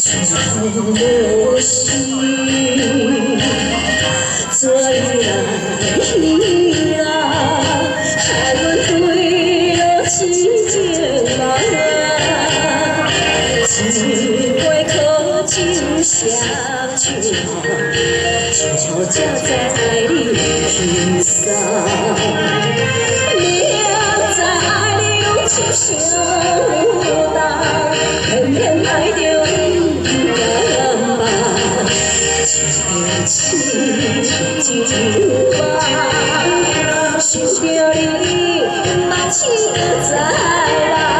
情路行，最难许啊，害阮坠落痴情梦啊。一杯苦酒相劝啊，悄悄只只在你心上。想着你，目睭在来，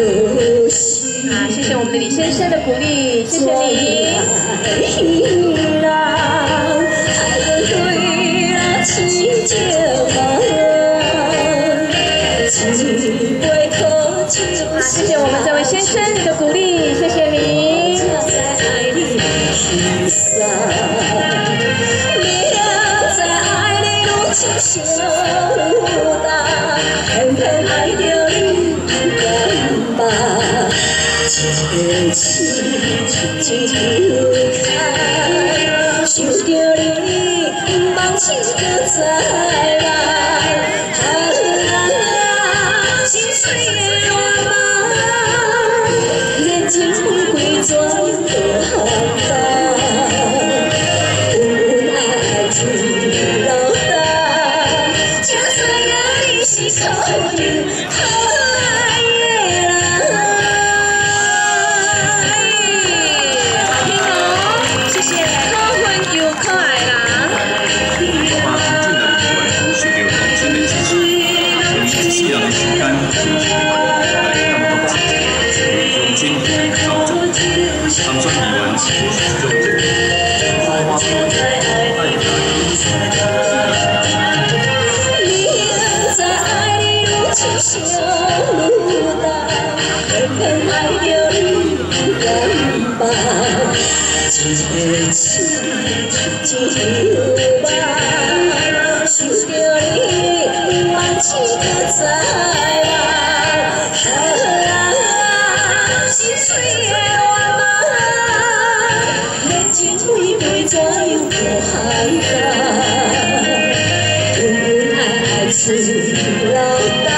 啊，谢谢我们的李先生的鼓励，谢谢你。啊，谢谢我们这位先生你的鼓励，谢谢你。天气一路开，想着你，梦醒搁再来，心碎的乱梦，热情玫瑰怎可喊淡？恩爱你是可有可。想不到，偏偏爱着你难忘。一个情，一场梦，想着你，梦醒搁再来，所有的行当恩恩爱爱老当